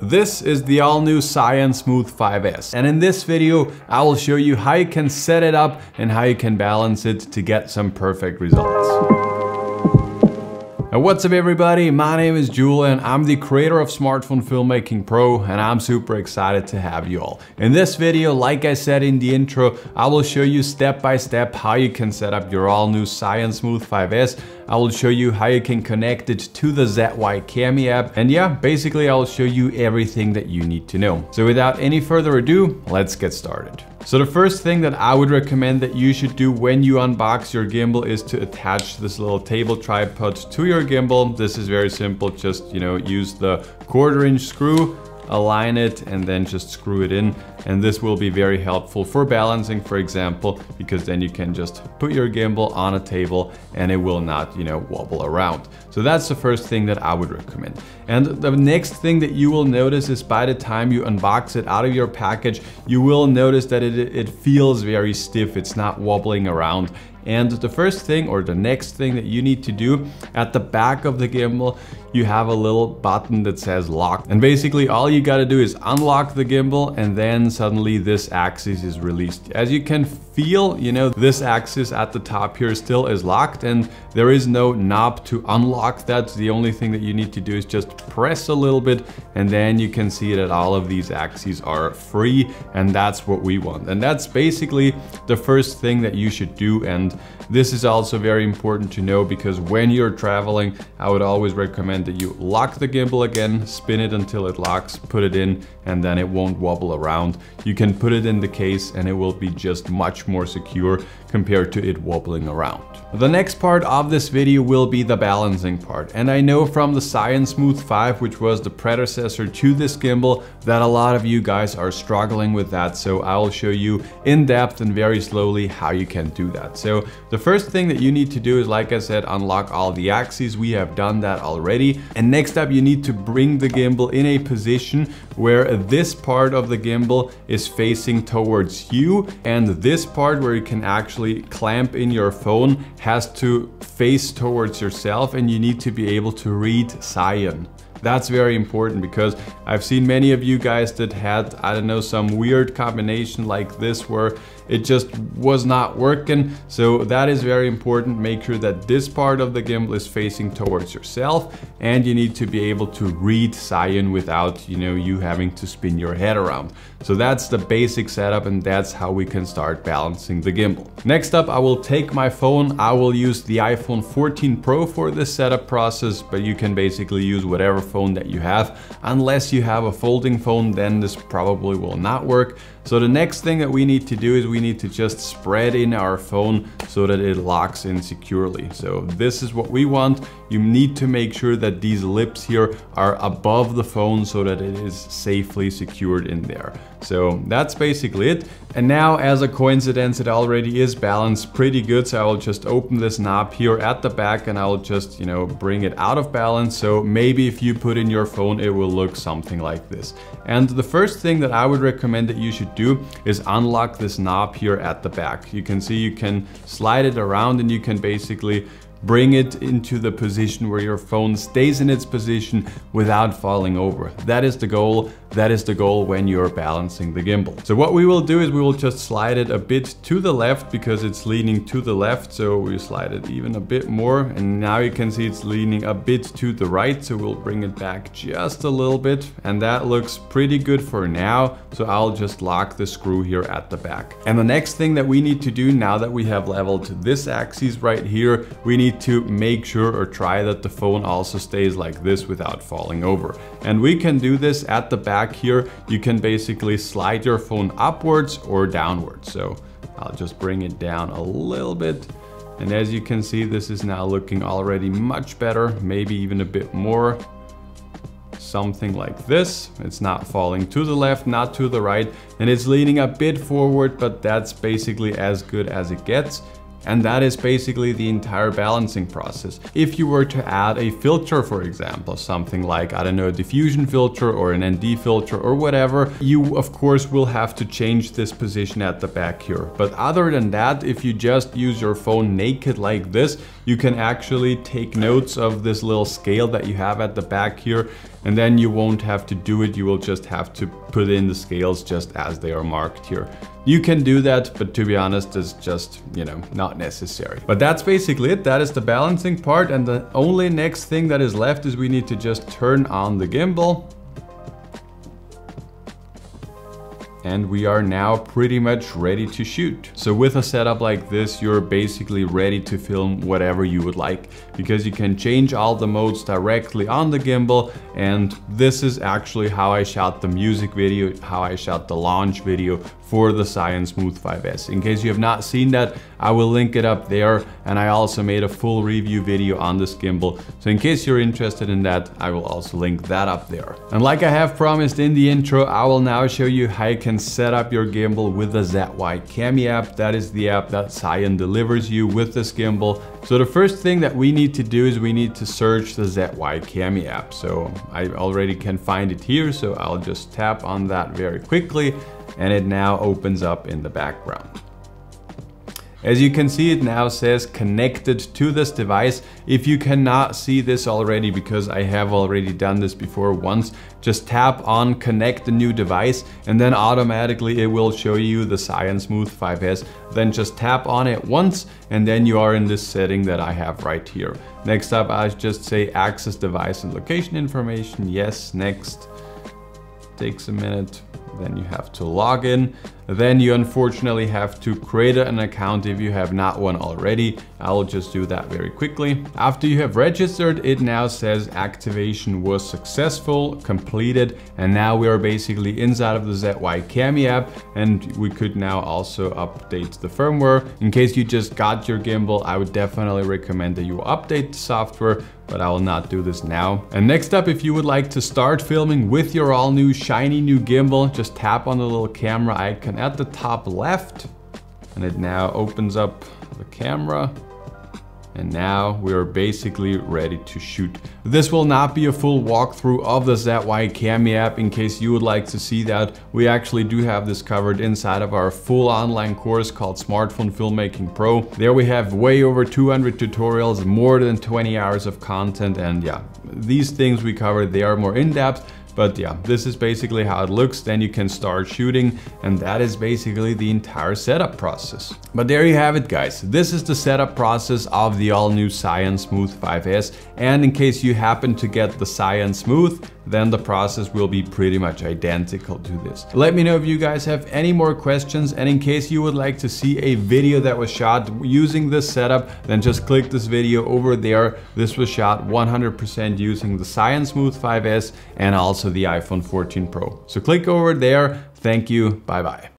This is the all new Zhiyun Smooth 5S and in this video I will show you how you can set it up and how you can balance it to get some perfect results. And what's up everybody, my name is Julian, I'm the creator of Smartphone Filmmaking Pro and I'm super excited to have you all. In this video, like I said in the intro, I will show you step by step how you can set up your all new Zhiyun Smooth 5S. I will show you how you can connect it to the ZY Cami app. And yeah, basically I'll show you everything that you need to know. So without any further ado, let's get started. So the first thing that I would recommend that you should do when you unbox your gimbal is to attach this little table tripod to your gimbal. This is very simple, just you know, use the quarter inch screw align it and then just screw it in. And this will be very helpful for balancing, for example, because then you can just put your gimbal on a table and it will not, you know, wobble around. So that's the first thing that I would recommend. And the next thing that you will notice is by the time you unbox it out of your package, you will notice that it, it feels very stiff. It's not wobbling around. And the first thing or the next thing that you need to do at the back of the gimbal, you have a little button that says lock. And basically all you gotta do is unlock the gimbal and then suddenly this axis is released. As you can feel, you know, this axis at the top here still is locked and there is no knob to unlock that. The only thing that you need to do is just press a little bit and then you can see that all of these axes are free and that's what we want. And that's basically the first thing that you should do. And this is also very important to know because when you're traveling, I would always recommend that you lock the gimbal again, spin it until it locks, put it in, and then it won't wobble around. You can put it in the case and it will be just much more secure compared to it wobbling around. The next part of this video will be the balancing part. And I know from the Zhiyun Smooth 5, which was the predecessor to this gimbal, that a lot of you guys are struggling with that. So I'll show you in depth and very slowly how you can do that. So the first thing that you need to do is, like I said, unlock all the axes. We have done that already. And next up, you need to bring the gimbal in a position where this part of the gimbal is facing towards you and this part where you can actually clamp in your phone has to face towards yourself and you need to be able to read Zhiyun. That's very important because I've seen many of you guys that had, I don't know, some weird combination like this where it just was not working. So that is very important. Make sure that this part of the gimbal is facing towards yourself and you need to be able to read Zhiyun without, you know, you having to spin your head around. So that's the basic setup and that's how we can start balancing the gimbal. Next up, I will take my phone. I will use the iPhone 14 Pro for this setup process, but you can basically use whatever phone that you have. Unless you have a folding phone, then this probably will not work. So the next thing that we need to do is we need to just spread in our phone so that it locks in securely. So this is what we want. You need to make sure that these lips here are above the phone so that it is safely secured in there. So that's basically it. And now as a coincidence, it already is balanced pretty good. So I will just open this knob here at the back and I will just, you know, bring it out of balance. So maybe if you put in your phone, it will look something like this. And the first thing that I would recommend that you should do is unlock this knob here at the back. You can see you can slide it around and you can basically bring it into the position where your phone stays in its position without falling over. That is the goal. That is the goal when you're balancing the gimbal. So what we will do is we will just slide it a bit to the left because it's leaning to the left. So we slide it even a bit more. And now you can see it's leaning a bit to the right. So we'll bring it back just a little bit. And that looks pretty good for now. So I'll just lock the screw here at the back. And the next thing that we need to do now that we have leveled this axis right here, we need to make sure or try that the phone also stays like this without falling over. And we can do this at the back back here, you can basically slide your phone upwards or downwards. So I'll just bring it down a little bit. And as you can see, this is now looking already much better, maybe even a bit more. Something like this. It's not falling to the left, not to the right, and it's leaning a bit forward, but that's basically as good as it gets. And that is basically the entire balancing process. If you were to add a filter, for example, something like, I don't know, a diffusion filter or an ND filter or whatever, you of course will have to change this position at the back here. But other than that, if you just use your phone naked like this, you can actually take notes of this little scale that you have at the back here and then you won't have to do it. You will just have to put in the scales just as they are marked here. You can do that, but to be honest, it's just, you know, not necessary. But that's basically it. That is the balancing part. And the only next thing that is left is we need to just turn on the gimbal. And we are now pretty much ready to shoot. So with a setup like this, you're basically ready to film whatever you would like because you can change all the modes directly on the gimbal and this is actually how I shot the music video, how I shot the launch video for the Zhiyun Smooth 5S. In case you have not seen that, I will link it up there and I also made a full review video on this gimbal. So in case you're interested in that, I will also link that up there. And like I have promised in the intro, I will now show you how you can set up your gimbal with the ZY Cami app. That is the app that Zhiyun delivers you with this gimbal. So the first thing that we need to do is we need to search the ZY Cami app. So I already can find it here, so I'll just tap on that very quickly and it now opens up in the background. As you can see, it now says connected to this device. If you cannot see this already, because I have already done this before once, just tap on connect the new device and then automatically it will show you the Zhiyun Smooth 5S. Then just tap on it once and then you are in this setting that I have right here. Next up, I just say access device and location information. Yes, next. Takes a minute then you have to log in. Then you unfortunately have to create an account if you have not one already. I'll just do that very quickly. After you have registered, it now says activation was successful, completed, and now we are basically inside of the ZY Cami app and we could now also update the firmware. In case you just got your gimbal, I would definitely recommend that you update the software but I will not do this now. And next up, if you would like to start filming with your all new shiny new gimbal, just tap on the little camera icon at the top left and it now opens up the camera and now we are basically ready to shoot. This will not be a full walkthrough of the ZY Cami app in case you would like to see that. We actually do have this covered inside of our full online course called Smartphone Filmmaking Pro. There we have way over 200 tutorials, more than 20 hours of content and yeah, these things we cover, they are more in-depth but yeah, this is basically how it looks. Then you can start shooting and that is basically the entire setup process. But there you have it guys. This is the setup process of the all new Zhiyun Smooth 5S. And in case you happen to get the Zhiyun Smooth, then the process will be pretty much identical to this. Let me know if you guys have any more questions and in case you would like to see a video that was shot using this setup, then just click this video over there. This was shot 100% using the Zhiyun Smooth 5S and also the iPhone 14 Pro. So click over there. Thank you. Bye bye.